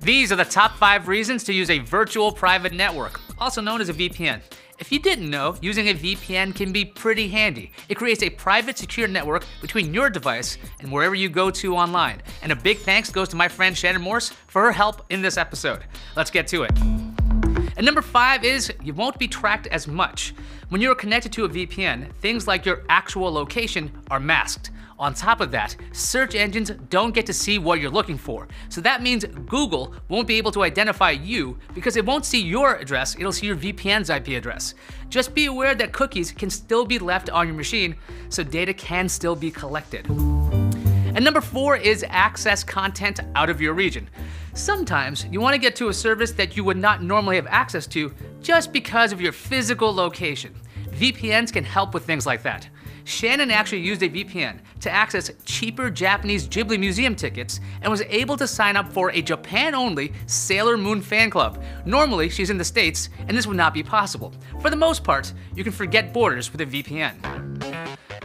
These are the top five reasons to use a virtual private network, also known as a VPN. If you didn't know, using a VPN can be pretty handy. It creates a private secure network between your device and wherever you go to online. And a big thanks goes to my friend Shannon Morse for her help in this episode. Let's get to it. And number five is you won't be tracked as much. When you're connected to a VPN, things like your actual location are masked. On top of that, search engines don't get to see what you're looking for. So that means Google won't be able to identify you because it won't see your address, it'll see your VPN's IP address. Just be aware that cookies can still be left on your machine, so data can still be collected. And number four is access content out of your region. Sometimes you want to get to a service that you would not normally have access to just because of your physical location. VPNs can help with things like that. Shannon actually used a VPN to access cheaper Japanese Ghibli museum tickets and was able to sign up for a Japan only Sailor Moon fan club. Normally, she's in the States, and this would not be possible. For the most part, you can forget borders with a VPN.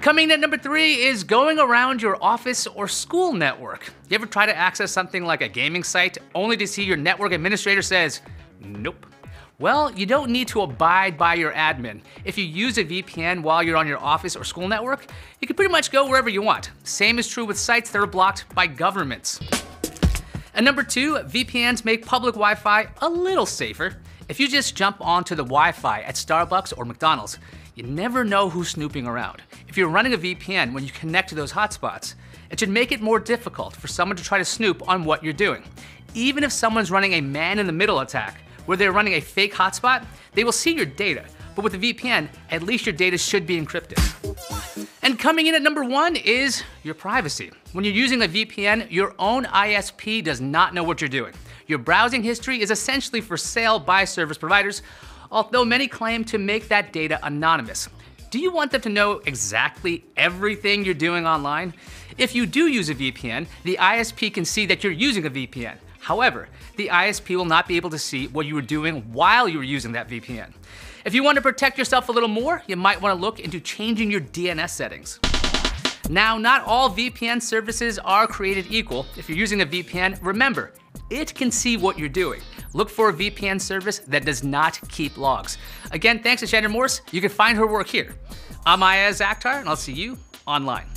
Coming in at number three is going around your office or school network. You ever try to access something like a gaming site only to see your network administrator says, nope? Well, you don't need to abide by your admin. If you use a VPN while you're on your office or school network, you can pretty much go wherever you want. Same is true with sites that are blocked by governments. And number two, VPNs make public Wi-Fi a little safer. If you just jump onto the Wi-Fi at Starbucks or McDonald's, you never know who's snooping around. If you're running a VPN when you connect to those hotspots, it should make it more difficult for someone to try to snoop on what you're doing. Even if someone's running a man-in-the-middle attack, where they're running a fake hotspot, they will see your data. But with a VPN, at least your data should be encrypted. And coming in at number one is your privacy. When you're using a VPN, your own ISP does not know what you're doing. Your browsing history is essentially for sale by service providers, although many claim to make that data anonymous. Do you want them to know exactly everything you're doing online? If you do use a VPN, the ISP can see that you're using a VPN. However, the ISP will not be able to see what you were doing while you were using that VPN. If you want to protect yourself a little more, you might want to look into changing your DNS settings. Now, not all VPN services are created equal. If you're using a VPN, remember, it can see what you're doing. Look for a VPN service that does not keep logs. Again, thanks to Shannon Morse. You can find her work here. I'm Iyaz Akhtar, and I'll see you online.